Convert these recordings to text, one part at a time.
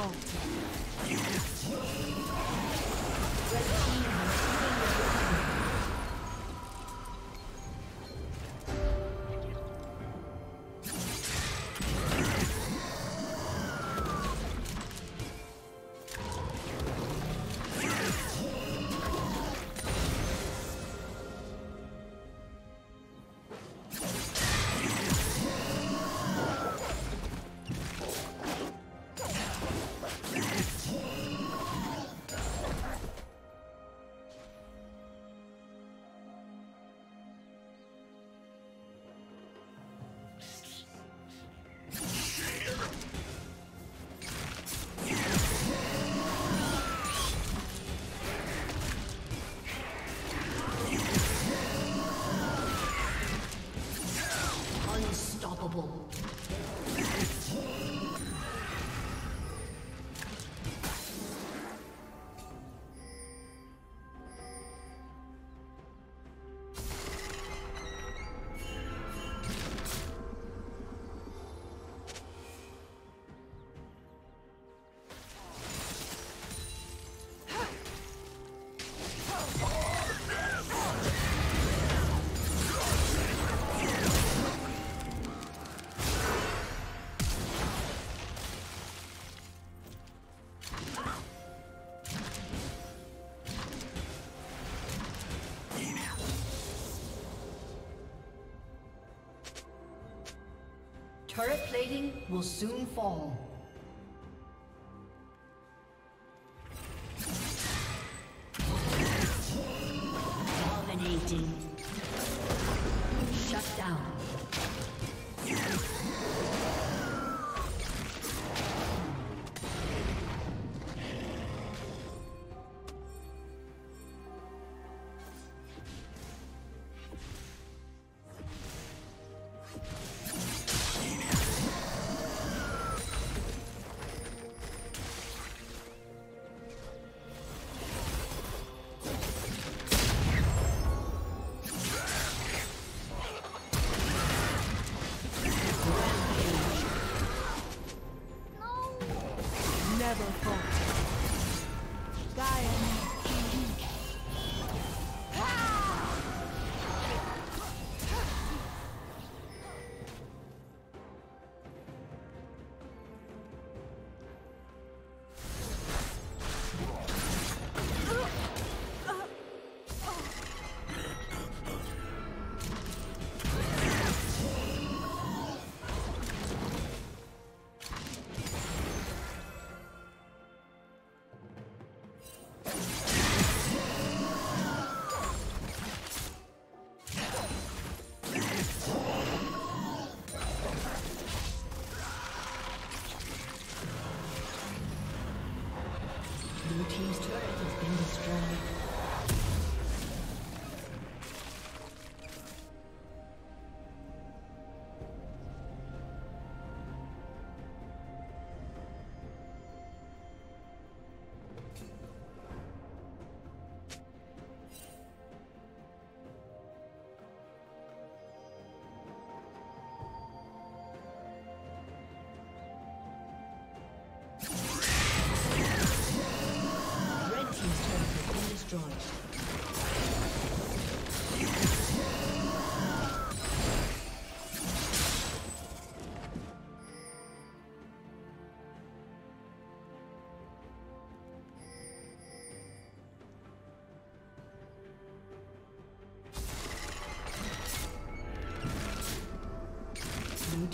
Never will soon fall.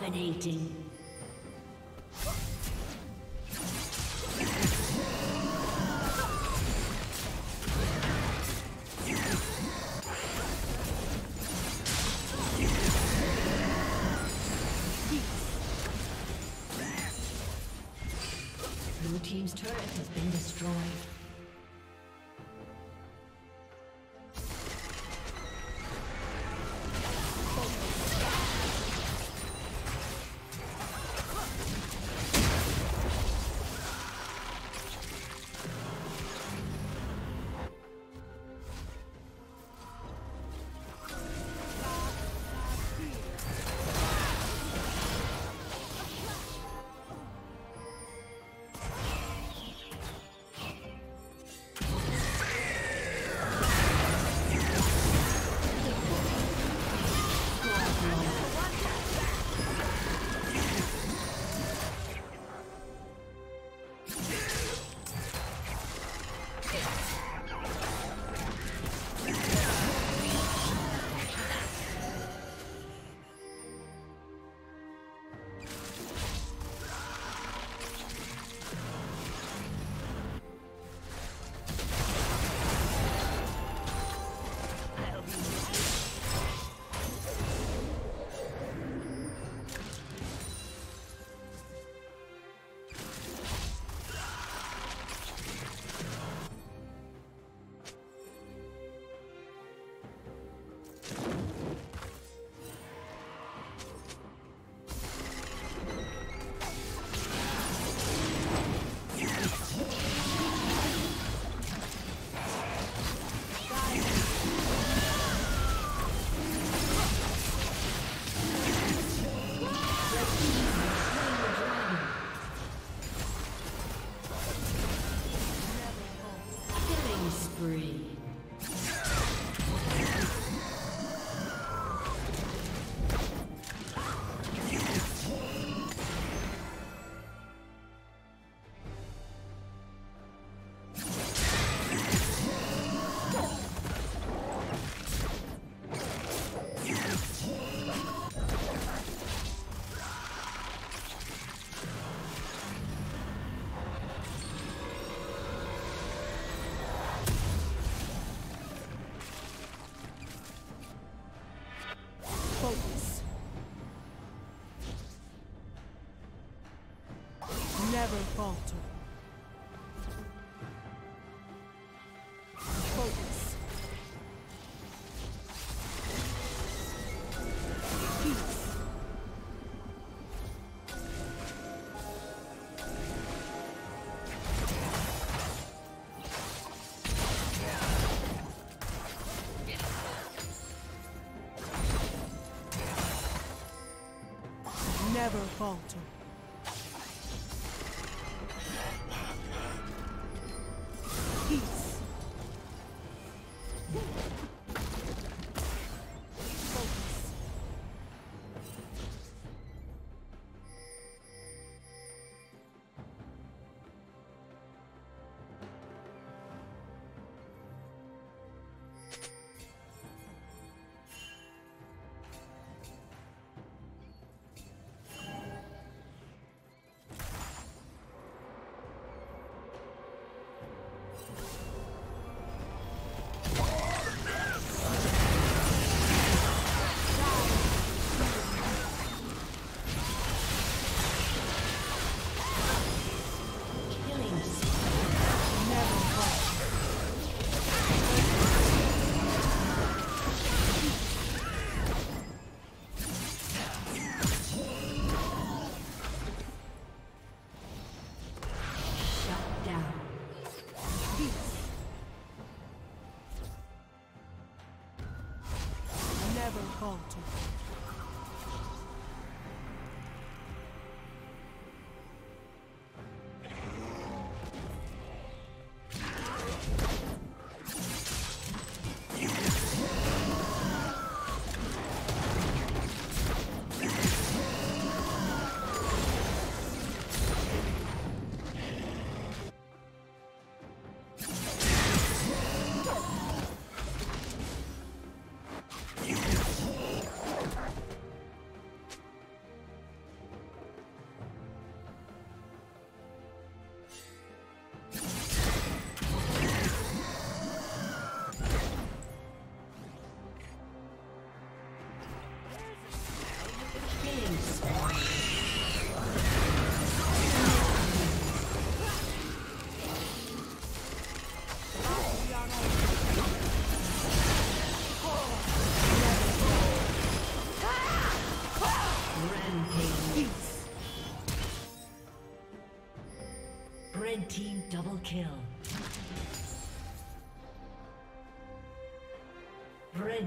Dominating. Falter. Focus. Peace. Never falter.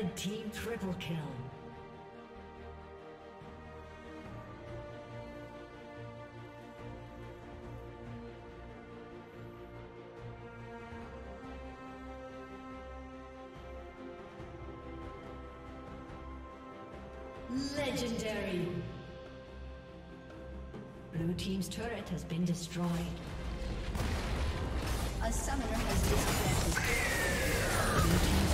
Red team triple kill. Legendary. Blue team's turret has been destroyed. A summoner has disconnected.